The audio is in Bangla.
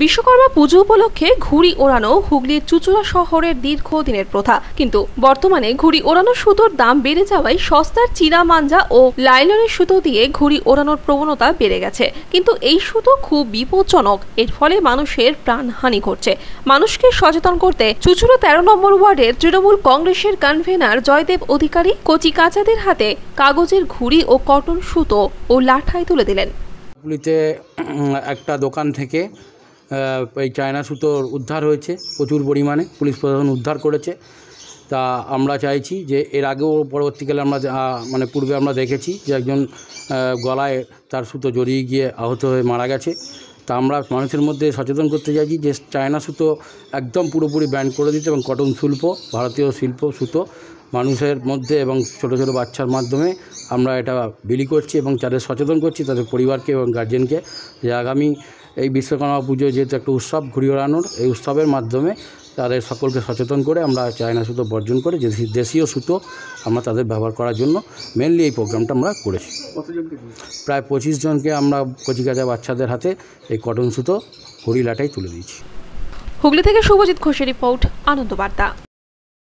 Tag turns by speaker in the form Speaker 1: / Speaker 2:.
Speaker 1: বিশ্বকর্মা পুজো উপলক্ষে ঘুড়ি ওড়ানো হুগলির চুচুড়া শহরের দীর্ঘদিনের প্রথা। কিন্তু বর্তমানে ঘুড়ি ওড়ানোর সুতোর দাম বেড়ে যাওয়ায় সস্তার চীনা মাঞ্জা ও লাইলনের সুতো দিয়ে ঘুড়ি ওড়ানোর প্রবণতা বেড়ে গেছে। কিন্তু এই সুতো খুব বিপজ্জনক। এর ফলে মানুষের প্রাণহানি ঘটছে। মানুষকে সচেতন করতে চুচুড়া তেরো নম্বর ওয়ার্ডের তৃণমূল কংগ্রেসের কনভেনার জয়দেব অধিকারী কচি কাচাদের হাতে কাগজের ঘুড়ি ও কটন সুতো ও লাঠাই তুলে দিলেন।
Speaker 2: একটা দোকান থেকে এই চায়না সুতোর উদ্ধার হয়েছে, প্রচুর পরিমাণে পুলিশ প্রশাসন উদ্ধার করেছে। তা আমরা চাইছি যে এর আগেও পরবর্তীকালে আমরা মানে পূর্বে আমরা দেখেছি যে একজন গলায় তার সুতো জড়িয়ে গিয়ে আহত হয়ে মারা গেছে। তা আমরা মানুষের মধ্যে সচেতন করতে চাইছি যে চায়না সুতো একদম পুরোপুরি ব্যান করে দিতে এবং কটন শিল্প, ভারতীয় শিল্প সুতো মানুষের মধ্যে এবং ছোট ছোট বাচ্চার মাধ্যমে আমরা এটা বিলি করছি এবং তাদের সচেতন করছি তাদের পরিবারকে এবং গার্জেনকে যে আগামী এই বিশ্বকর্মা পুজো যেহেতু একটা উৎসব ঘুরি ওড়ানোর এই উৎসবের মাধ্যমে তাদের সকলকে সচেতন করে আমরা চায়না সুতো বর্জন করে যে দেশীয় সুতো আমরা তাদের ব্যবহার করার জন্য মেনলি এই প্রোগ্রামটা আমরা করেছি। প্রায় পঁচিশ জনকে আমরা কচিকাচা বাচ্চাদের হাতে এই কটন সুতো ঘড়ি লাটাই তুলে দিয়েছি।
Speaker 1: হুগলি থেকে শুভজিৎ ঘোষের রিপোর্ট আনন্দ বার্তা